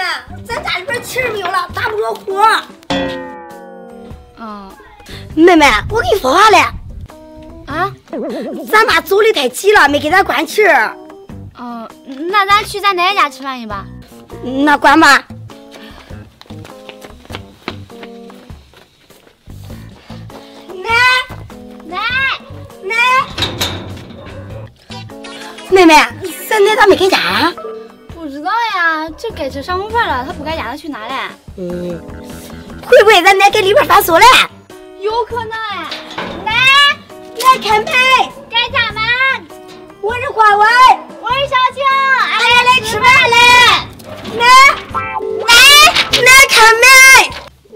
妹，咱家里边气儿没有了，打不着火。嗯，妹妹，我跟你说话嘞。啊？咱妈走的太急了，没给咱关气儿。嗯，那咱去咱奶奶家吃饭去吧。那关吧。奶奶奶，妹妹，咱奶咋没搁家？不知道呀，这该吃上午饭了，他不搁家，他去哪嘞？嗯，会不会咱奶搁里边发馊了？有可能哎。奶，来开门，该家门。我是花花，我是小青，俺俩来吃饭嘞。奶奶奶开门，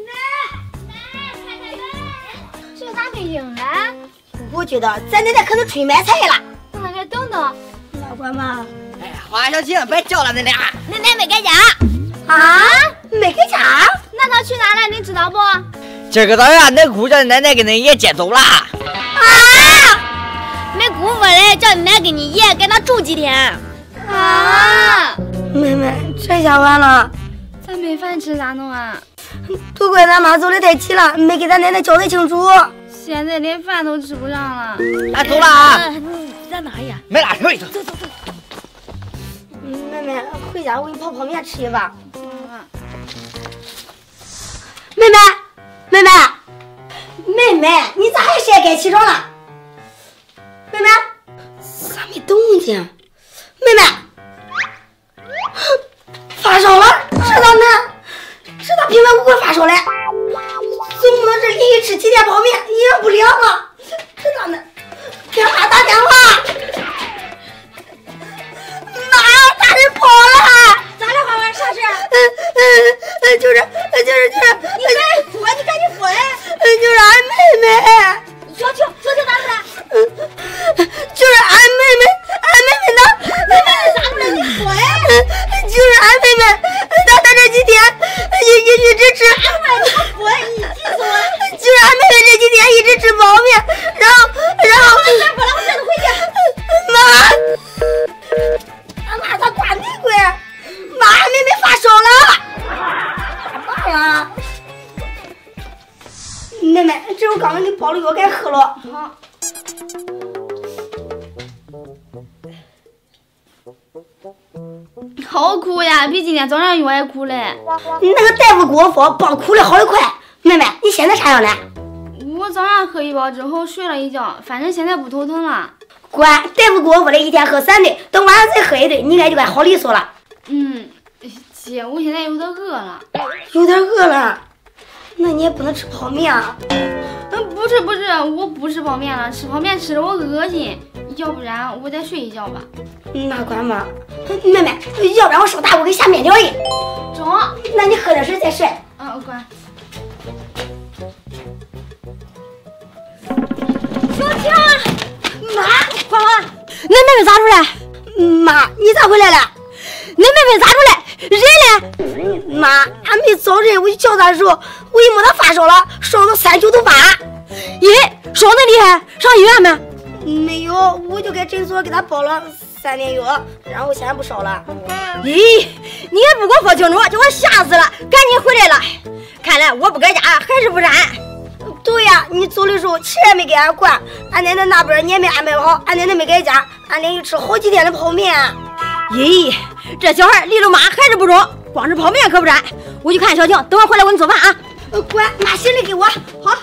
奶奶开开门。这咋没影了？我觉得咱奶奶可能出去买菜了。那咱该等等。那管吧。哎呀，花小晴，别叫了，恁俩。奶奶没搁家啊？没搁家？那他去哪了？你知道不？今儿个早上，恁姑叫恁奶奶给恁爷接走了。啊？没姑父嘞，叫你奶给你爷搁那住几天。啊！妹妹，这下完了，咱没饭吃咋弄啊？都怪咱妈走的太急了，没给咱奶奶交代清楚。现在连饭都吃不上了。俺走了啊！在哪呀？没拉车里头。走走走。妹妹，回家我给你泡泡面吃去吧。嗯。妹妹，妹妹，妹妹，你咋还晒该起床了？妹妹，咋没动静？妹妹，发烧了？这咋能？这咋平白无故发烧嘞？总不能这连续吃几天泡面营养不良啊？这咋能？给妈打电话。就是就是妹妹，这我刚刚给你包的药该喝了。好。好苦呀，比今天早上药还苦嘞。那个大夫给我说，帮苦的好的快。妹妹，你现在啥样嘞？我早上喝一包之后睡了一觉，反正现在不头疼了。乖，大夫给我说的一天喝三顿，等晚上再喝一顿，你应该就该好利索了。嗯，姐，我现在有点饿了。有点饿了，那你也不能吃泡面啊。嗯，不是不是，我不吃泡面了，吃泡面吃的我恶心。要不然我再睡一觉吧。那管吧，妹妹，要不然我烧大锅给下面条去。中。那你喝点水再睡。嗯，乖。小晴，妈，花花，恁妹妹咋出来？妈，你咋回来了？恁妹妹咋出来？人呢？妈，俺没找人，我去叫她的时候，我一摸她发烧了，烧到三九度八。咦，烧那厉害？上医院没？没有，我就给诊所给他包了三天药，然后现在不烧了。咦，你也不给我说清楚，叫我吓死了！赶紧回来了。看来我不搁家还是不沾。对呀，你走的时候钱也没给俺管，俺奶奶那边你也没安排好，俺奶奶没在家，俺连续吃好几天的泡面。咦，这小孩离了妈还是不中，光吃泡面可不占。我去看小晴，等会回来我给你做饭啊。乖，把行李给我。好。